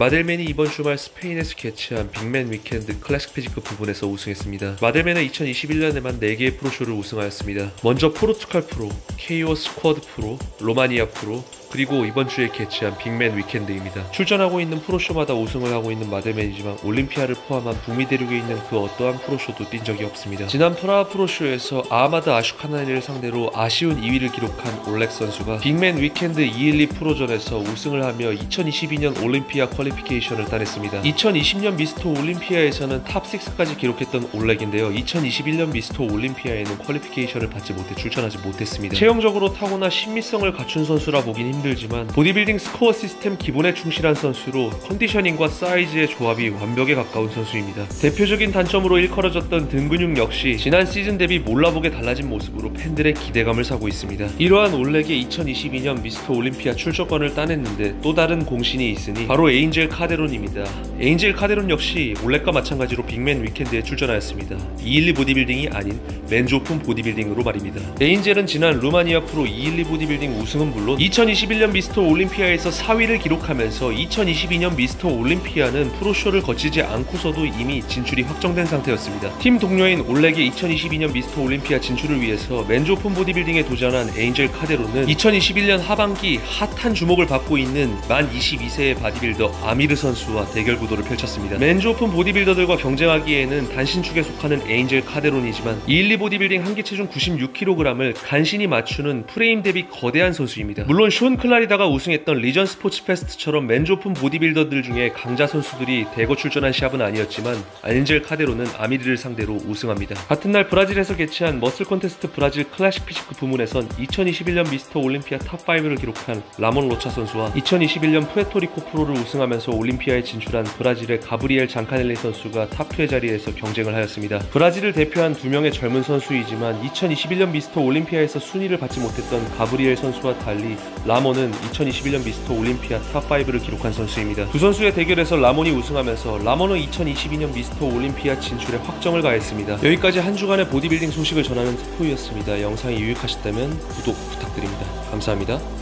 마델맨이 이번 주말 스페인에서 개최한 빅맨 위켄드 클래식 physique 부분에서 우승했습니다. 마델맨은 2021년에만 4개의 프로쇼를 우승하였습니다. 먼저 포르투갈 프로, KO 스쿼드 프로, 로마니아 프로, 그리고 이번 주에 개최한 빅맨 위켄드입니다. 출전하고 있는 프로쇼마다 우승을 하고 있는 마델맨이지만 올림피아를 포함한 북미 대륙에 있는 그 어떠한 프로쇼도 뛴 적이 없습니다. 지난 프라하 프로쇼에서 아마드 아슈카나니를 상대로 아쉬운 2위를 기록한 올렉 선수가 빅맨 위켄드 212 프로전에서 우승을 하며 2022년 올림피아 qualification을 따냈습니다. 2020년 미스터 올림피아에서는 탑 6까지 기록했던 올렉인데요. 2021년 미스터 올림피아에는 qualification을 받지 못해 출전하지 못했습니다. 체형적으로 타고난 심미성을 갖춘 선수라 보긴 힘 힘들지만 보디빌딩 스코어 시스템 기본에 충실한 선수로 conditioning과 사이즈의 조합이 완벽에 가까운 선수입니다. 대표적인 단점으로 일컬어졌던 등 근육 역시 지난 시즌 대비 몰라보게 달라진 모습으로 팬들의 기대감을 사고 있습니다. 이러한 올렉의 2022년 미스터 올림피아 출전권을 따냈는데 또 다른 공신이 있으니 바로 에인젤 카데론입니다. 에인젤 카데론 역시 올렉과 마찬가지로 빅맨 위켄드에 출전하였습니다. 212 보디빌딩이 아닌 오픈 보디빌딩으로 말입니다. 에인젤은 지난 루마 니아 프로 212 보디빌딩 우승은 물론 2022 2021년 미스터 올림피아에서 4위를 기록하면서 2022년 미스터 올림피아는 프로쇼를 거치지 않고서도 이미 진출이 확정된 상태였습니다. 팀 동료인 올렉의 2022년 미스터 올림피아 진출을 위해서 men's 오픈 보디빌딩에 도전한 에인젤 카데로는 2021년 하반기 핫한 주목을 받고 있는 만 22세의 바디빌더 아미르 선수와 대결 구도를 펼쳤습니다. men's 오픈 보디빌더들과 경쟁하기에는 단신축에 속하는 에인젤 카데론이지만 212 보디빌딩 한계 체중 96kg을 간신히 맞추 는 프레임 대비 거대한 선수입니다. 물론 숀 클라리다가 우승했던 리전 스포츠 페스트처럼 men's 오픈 보디빌더들 중에 강자 선수들이 대거 출전한 시합은 아니었지만 안젤 카데로는 아미르를 상대로 우승합니다. 같은 날 브라질에서 개최한 머슬 콘테스트 브라질 클래식 physique 부문에선 2021년 미스터 올림피아 탑5를 기록한 라몬 로차 선수와 2021년 푸에토리코 프로를 우승하면서 올림피아에 진출한 브라질의 가브리엘 장카넬리 선수가 탑2의 자리에서 경쟁을 하였습니다. 브라질을 대표한 두 명의 젊은 선수이지만 2021년 미스터 올림피아에서 순위를 받지 못했던 가브리엘 선수와 달리 라몬 라몬은 2021년 미스터 올림피아 탑5를 기록한 선수입니다. 두 선수의 대결에서 라몬이 우승하면서 라몬은 2022년 미스터 올림피아 진출에 확정을 가했습니다. 여기까지 한 주간의 보디빌딩 소식을 전하는 스포이였습니다. 영상이 유익하셨다면 구독 부탁드립니다. 감사합니다.